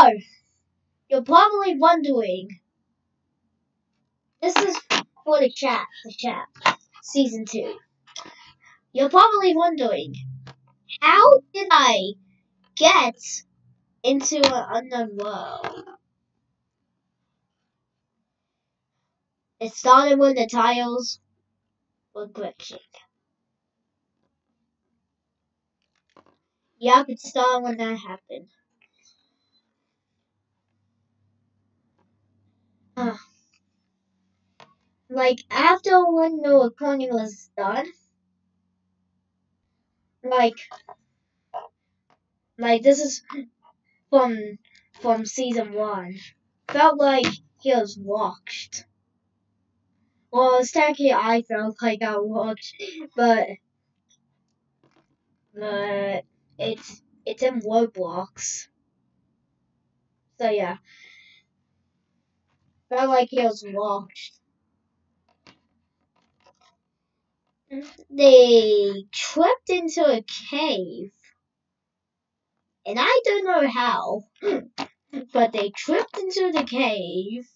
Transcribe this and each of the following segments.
So, you're probably wondering. This is for the chat, the chat, season two. You're probably wondering, how did I get into an unknown world? It started when the tiles were glitching. Yep, it started when that happened. Uh, like after one the recording was done, like like this is from from season one. Felt like he was watched. Well, technically I felt like I watched, but but it's it's in Roblox. So yeah. Felt like he was watched. They tripped into a cave. And I don't know how, but they tripped into the cave.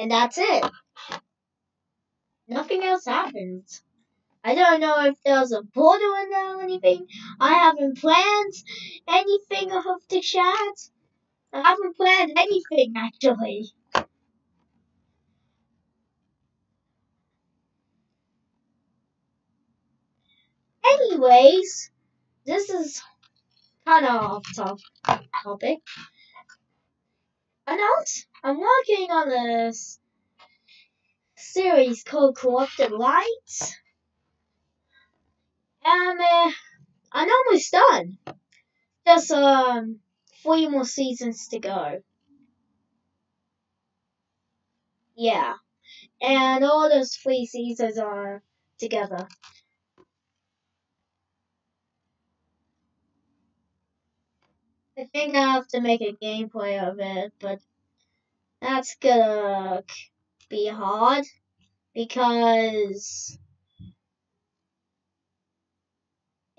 And that's it. Nothing else happens. I don't know if there's a portal in there or anything. I haven't planned anything of the chat. I haven't planned anything actually. Anyways, this is kind of off top topic. Announce I'm working on this series called Corrupted Lights. And uh, I'm almost done. Just um three more seasons to go. Yeah. And all those three seasons are together. I think I have to make a gameplay of it, but that's gonna be hard because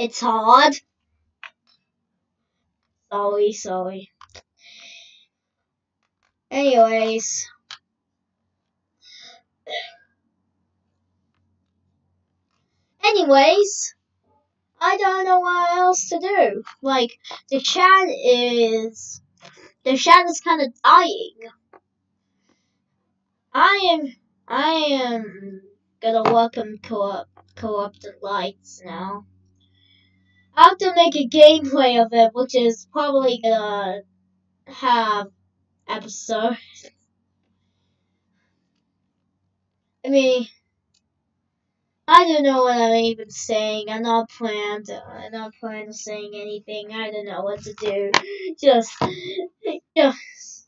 it's hard. Sorry, sorry. Anyways. Anyways. I don't know what else to do. Like, the chat is... The chat is kind of dying. I am... I am gonna welcome co-op, co-opted lights now. I have to make a gameplay of it, which is probably gonna have episodes. I mean... I don't know what I'm even saying. I'm not planned. I'm not planning on saying anything. I don't know what to do. Just, just.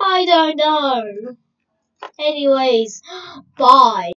I don't know. Anyways, bye.